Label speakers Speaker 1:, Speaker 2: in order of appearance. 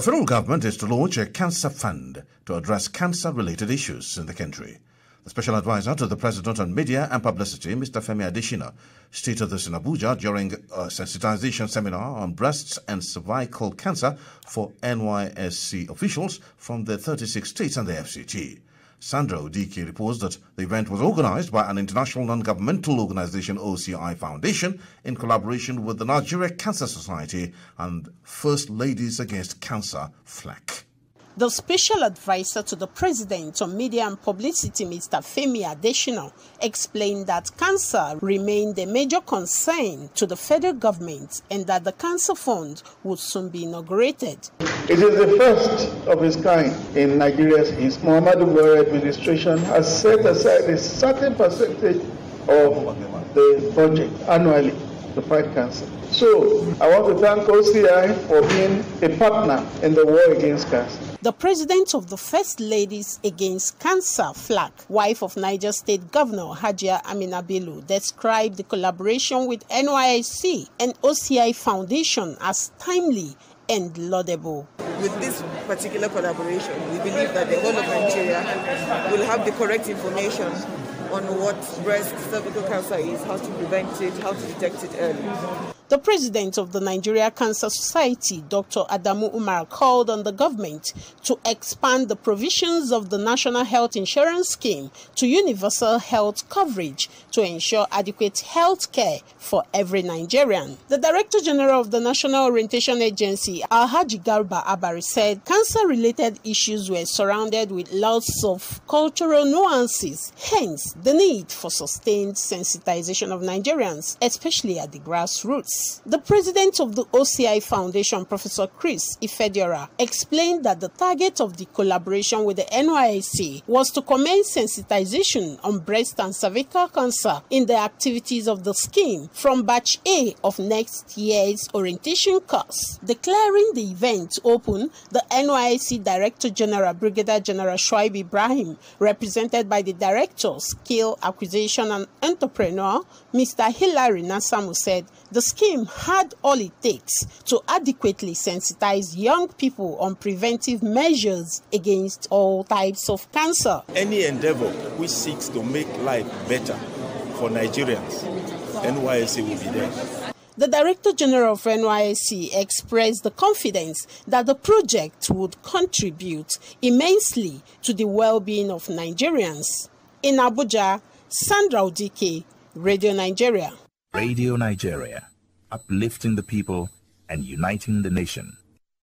Speaker 1: The federal government is to launch a cancer fund to address cancer-related issues in the country. The special advisor to the president on media and publicity, Mr. Femi Adesina, stated this in Abuja during a sensitization seminar on breasts and cervical cancer for NYSC officials from the 36 states and the FCT. Sandra Odiki reports that the event was organized by an international non-governmental organization, OCI Foundation, in collaboration with the Nigeria Cancer Society and First Ladies Against Cancer, FLAC.
Speaker 2: The special advisor to the president on media and publicity, Mr. Femi Adesina, explained that cancer remained a major concern to the federal government and that the cancer fund would soon be inaugurated.
Speaker 3: It is the first of its kind in Nigeria's history. Muhammadu Buhari administration has set aside a certain percentage of the budget annually to fight cancer. So I want to thank OCI for being a partner in the war against cancer.
Speaker 2: The president of the First Ladies Against Cancer FLAC, wife of Niger State Governor Hajia Amina Bello, described the collaboration with NYSC and OCI Foundation as timely and laudable.
Speaker 4: With this particular collaboration, we believe that the whole of Nigeria will have the correct information on what breast cervical cancer is, how to prevent it, how to detect it early.
Speaker 2: The president of the Nigeria Cancer Society, Dr. Adamu Umar, called on the government to expand the provisions of the National Health Insurance Scheme to universal health coverage to ensure adequate health care for every Nigerian. The Director General of the National Orientation Agency, Alhaji Garba Abari, said cancer-related issues were surrounded with lots of cultural nuances, hence the need for sustained sensitization of Nigerians, especially at the grassroots. The president of the OCI Foundation, Professor Chris Ifediora, explained that the target of the collaboration with the NYSC was to commence sensitization on breast and cervical cancer in the activities of the scheme from batch A of next year's orientation course. Declaring the event open, the NYSC Director General, Brigadier General Shoaib Ibrahim, represented by the Director, Skill Acquisition and Entrepreneur, Mr. Hilary Nasamu, said the scheme scheme had all it takes to adequately sensitize young people on preventive measures against all types of cancer.
Speaker 5: Any endeavor which seeks to make life better for Nigerians, NYSC will be there.
Speaker 2: The Director General of NYSC expressed the confidence that the project would contribute immensely to the well-being of Nigerians. In Abuja, Sandra Odike, Radio Nigeria.
Speaker 6: Radio Nigeria uplifting the people, and uniting the nation.